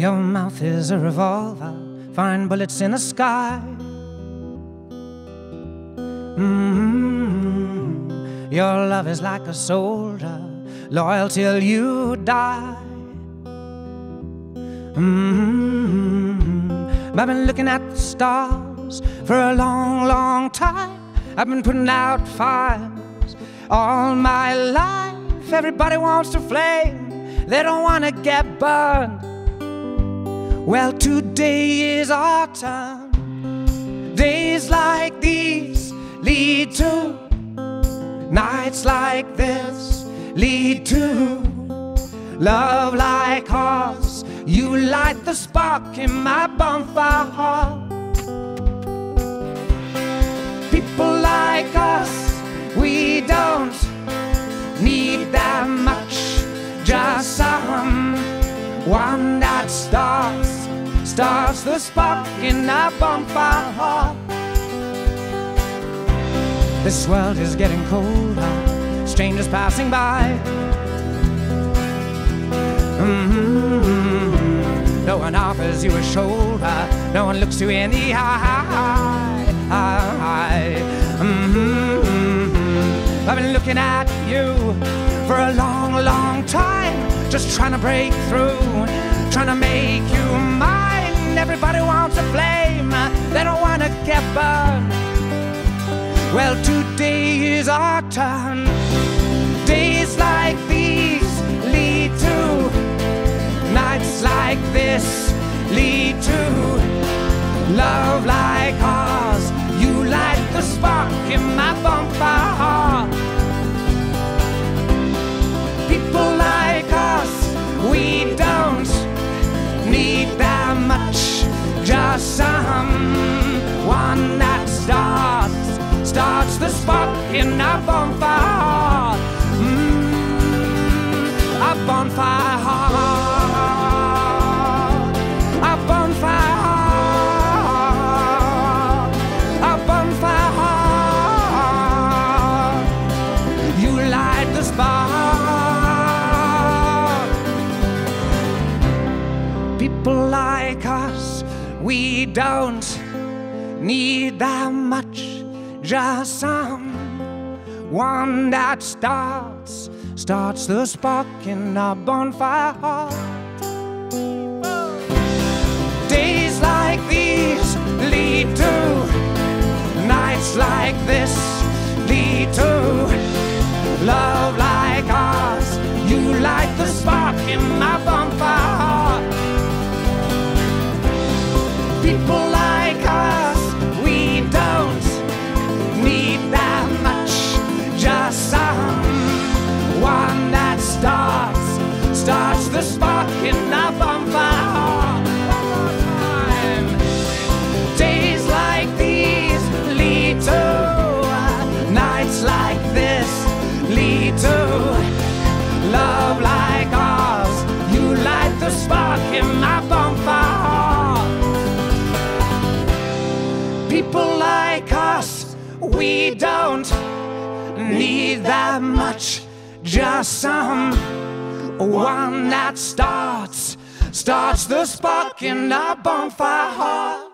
Your mouth is a revolver, firing bullets in the sky. Mm-hmm. Your love is like a soldier, loyal till you die. Mm-hmm. I've been looking at the stars for a long, long time. I've been putting out fires all my life. Everybody wants to flame, they don't want to get burned. Well, today is our time. Days like these lead to nights like this, lead to love like ours. You light the spark in my bonfire heart. People like us, we don't the spark in our bonfire heart. This world is getting colder, strangers passing by. Mm-hmm. No one offers you a shoulder, no one looks you in the eye. Mm-hmm. I've been looking at you for a long, long time, just trying to break through, trying to make you Well, today is our turn. Days like these lead to nights like this, lead to love like ours. You light the spark in my bonfire in our bonfire. Mm, our bonfire. People like us, we don't need that much just someone that starts starts the spark in our bonfire heart. Days like these lead to nights like this lead to love like ours. You light the spark in my bonfire heart. People like this, lead to love like ours. You light the spark in my bonfire. People like us, we don't need that much. Just some one that starts, starts the spark in our bonfire heart.